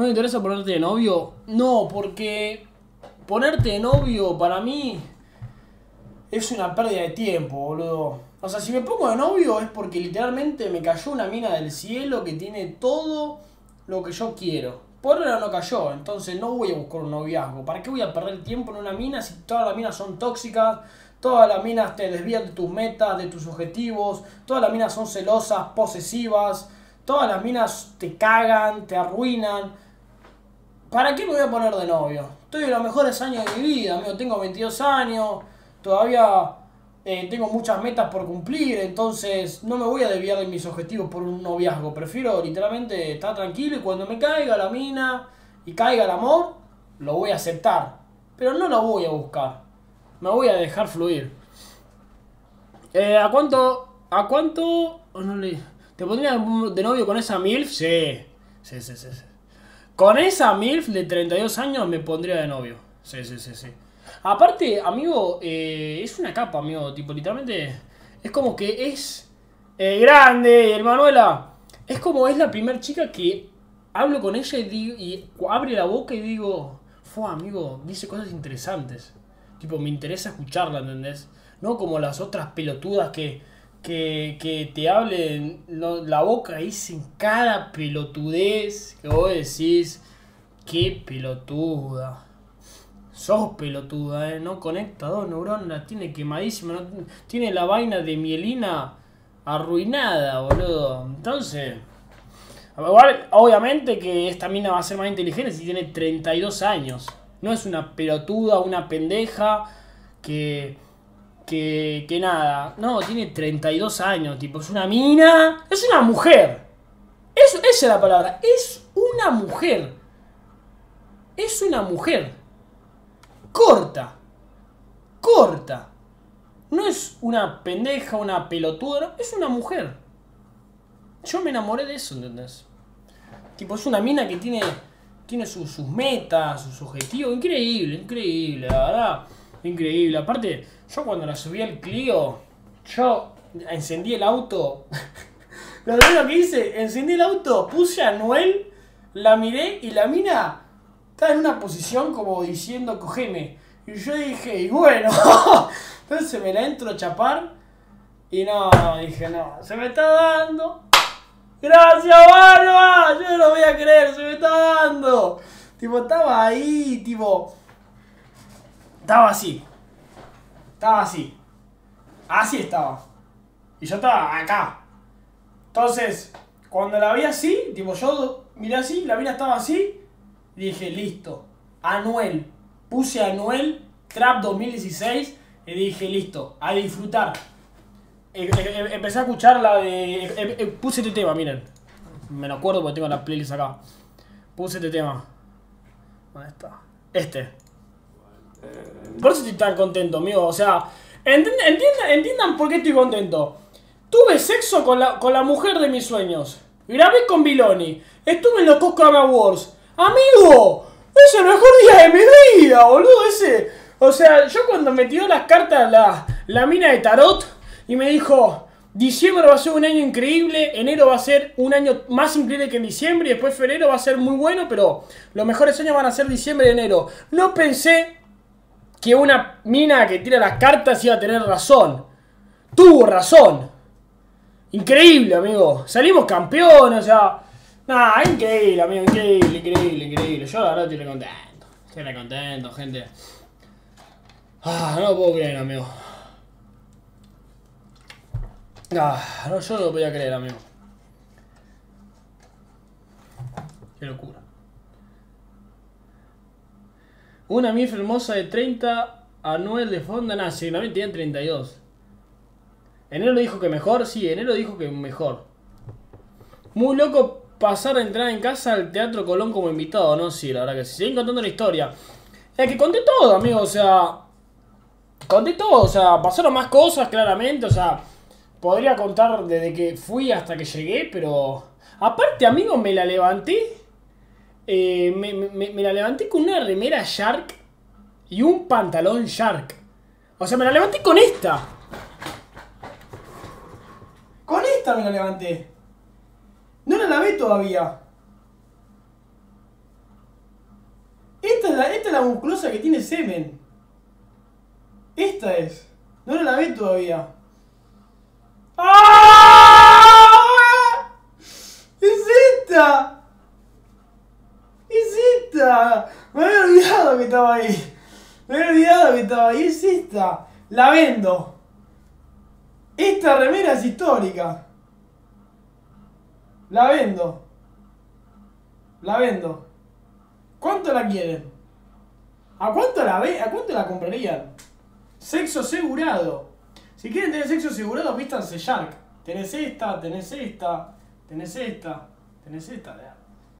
¿No te interesa ponerte de novio? No, porque ponerte de novio para mí es una pérdida de tiempo, boludo. O sea, si me pongo de novio es porque literalmente me cayó una mina del cielo que tiene todo lo que yo quiero. Por ahora no cayó, entonces no voy a buscar un noviazgo. ¿Para qué voy a perder tiempo en una mina si todas las minas son tóxicas? Todas las minas te desvían de tus metas, de tus objetivos. Todas las minas son celosas, posesivas. Todas las minas te cagan, te arruinan. ¿Para qué me voy a poner de novio? Estoy en los mejores años de mi vida, amigo. Tengo 22 años. Todavía eh, tengo muchas metas por cumplir, entonces no me voy a desviar de mis objetivos por un noviazgo. Prefiero literalmente estar tranquilo y cuando me caiga la mina y caiga el amor, lo voy a aceptar. Pero no lo voy a buscar. Me voy a dejar fluir. Eh, ¿A cuánto? ¿A cuánto? oh, no le- ¿Te pondrías de novio con esa MILF? Sí. Sí, sí, sí, sí. Con esa MILF de 32 años me pondría de novio. Sí, sí, sí, sí. Aparte, amigo, eh, es una capa, amigo. Tipo, literalmente. Es como que es. eh, grande, el Manuela. Es como es la primera chica que hablo con ella y abre la boca y digo. Fue, amigo, dice cosas interesantes. Tipo, me interesa escucharla, ¿entendés? No como las otras pelotudas que, que, que te hablen lo- la boca dicen cada pelotudez que vos decís. Qué pelotuda. Sos pelotuda, ¿eh? No conecta dos neuronas, tiene quemadísima. no- tiene la vaina de mielina arruinada, boludo. Entonces... Obviamente que esta mina va a ser más inteligente si tiene 32 años. No es una pelotuda, una pendeja que, que, que nada. No, tiene 32 años, tipo, es una mina. Es una mujer. Es, esa es la palabra. Es una mujer. Es una mujer. Corta. Corta. No es una pendeja, una pelotuda, es una mujer. Yo me enamoré de eso, ¿entendés? Tipo, es una mina que tiene, tiene sus metas, sus objetivos. Increíble, increíble, la verdad. Increíble. Aparte, yo cuando la subí al Clio, yo encendí el auto. Lo primero que hice, encendí el auto, puse a Noel, la miré y la mina estaba en una posición como diciendo, cogeme. Y yo dije, y bueno, entonces me la entro a chapar. Y no, dije, no, se me está dando. Gracias, Barba. Yo no lo voy a creer, se me está dando. Tipo, estaba ahí, tipo. Estaba así. Estaba así. Así estaba. Y yo estaba acá. Entonces, cuando la vi así, tipo, yo miré así, la mina estaba así. Dije, listo. Anuel. Puse Anuel, Trap 2016. Y dije, listo, a disfrutar. Eh, eh, eh, empecé a escuchar la de. puse este tema, miren. Me lo acuerdo porque tengo la playlist acá. Puse este tema. ¿Dónde está? Este. Por eso estoy tan contento, amigo. O sea, entiendan, entiendan, por qué estoy contento. Tuve sexo con la, con la mujer de mis sueños. Grabé con Biloni. Estuve en los Coscam Awards. ¡Amigo! Es el mejor día de mi vida, boludo. O sea, yo cuando me tiró las cartas la, la mina de Tarot y me dijo. Diciembre va a ser un año increíble, enero va a ser un año más increíble que diciembre y después febrero va a ser muy bueno, pero los mejores años van a ser diciembre y enero. No pensé que una mina que tira las cartas iba a tener razón. Tuvo razón. Increíble, amigo. Salimos campeones, o sea. Nah, increíble, amigo. Increíble, increíble, increíble. Yo la verdad estoy contento. Estoy contento, gente. Ah, no lo puedo creer, amigo. Ah, no, yo no lo podía creer, amigo. Qué locura. Una MIF hermosa de 30, Anuel de Fonda, nada, seguramente tenían 32. Enero dijo que mejor, sí, Enero dijo que mejor. Muy loco pasar a entrar en casa al Teatro Colón como invitado, ¿no? Sí, la verdad que sí. Siguen contando la historia. Es que conté todo, amigo, o sea. Conté todo, o sea, pasaron más cosas, claramente, o sea. Podría contar desde que fui hasta que llegué, pero. Aparte, amigo, me la levanté. Eh, me, me- la levanté con una remera Shark y un pantalón Shark. O sea, me la levanté con esta. Con esta me la levanté. No la lavé todavía. es la musculosa que tiene semen. Esta es. No la vi todavía. ¡Ah! ¡Es esta! ¡Es Me había olvidado que estaba ahí. Me había olvidado que estaba ahí. Es esta. La vendo. Esta remera es histórica. La vendo. La vendo. ¿Cuánto la quieren? ¿A cuánto la ve? ¿A cuánto la comprarían? Sexo asegurado. Si quieren tener sexo asegurado, vístanse Shark. Tenés esta, tenés esta, tenés esta, tenés esta.